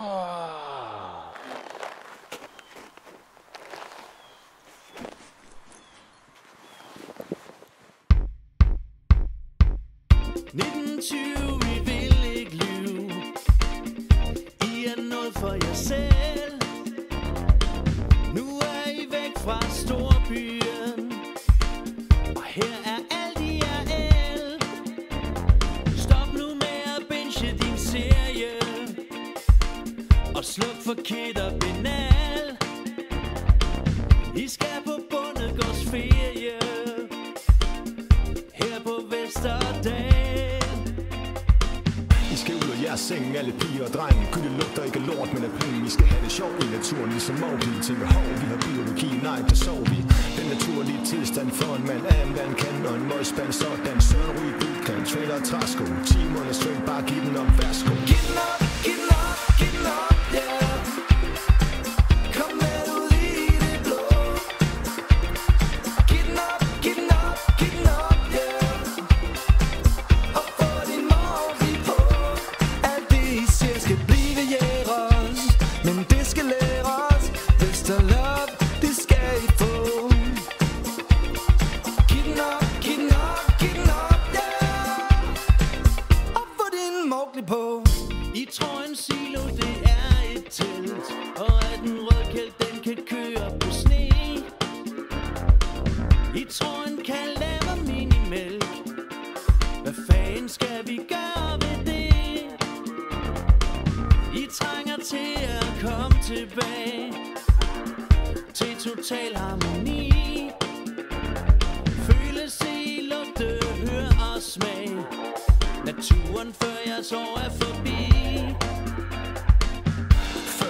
Oh. Nitten tyve, vi vil ikke lyve I er noget for jer selv Nu er I væk fra storbyen Og her er Og sluk for og benal. I skal på bondegårdsferie. Her på Vesterdal I skal ud af jeres seng, alle piger og drenge. Gylde lugter ikke lort, men af penge. Vi skal have det sjovt i naturen, ligesom Mowgli Tænker, hov, vi har biologi, nej, det sov vi. Den naturlige tilstand for en mand. Af en vandkan og en møgspand Sådan, Søren Ryge, bootcamp, trailer og træsko. 10 måneder straight, bare giv den op, værsgo. Giv den op, giv den op, giv den op, skal lære os. Hvis der love, det skal I få. Giv den op, giv den op, giv den op, yeah Og få din Mowgli på. I tror en silo det er et telt Og at en rødkæld den kan køre på sne. I tror en kan lave minimælk. Hvad fanden skal vi gøre ved det? I trænger til at kom tilbage Til total harmoni.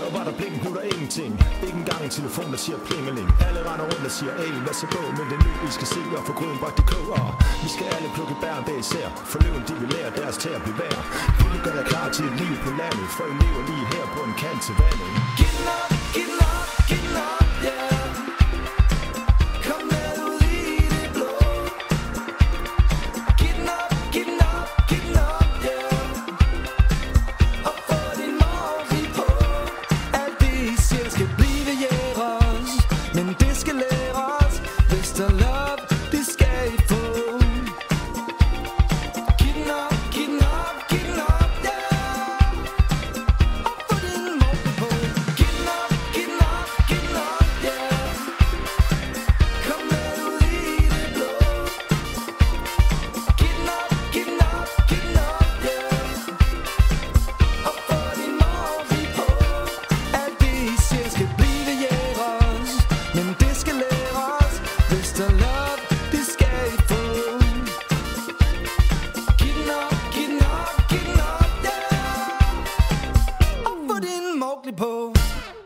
Før var der blink, nu der ingenting. Ikke engang en telefon, der siger plingeling. Alle render rundt og siger, ey, hvad så gå? Men det er nu, vi skal se og få gryden bragt i kog Og vi skal alle plukke bær hver især. For løven, de vil lære deres til at blive værd. Vi gør dig klar til et liv på landet. For I lever lige her på en kant til vandet. Get up, get up, get up, yeah. ugly pose.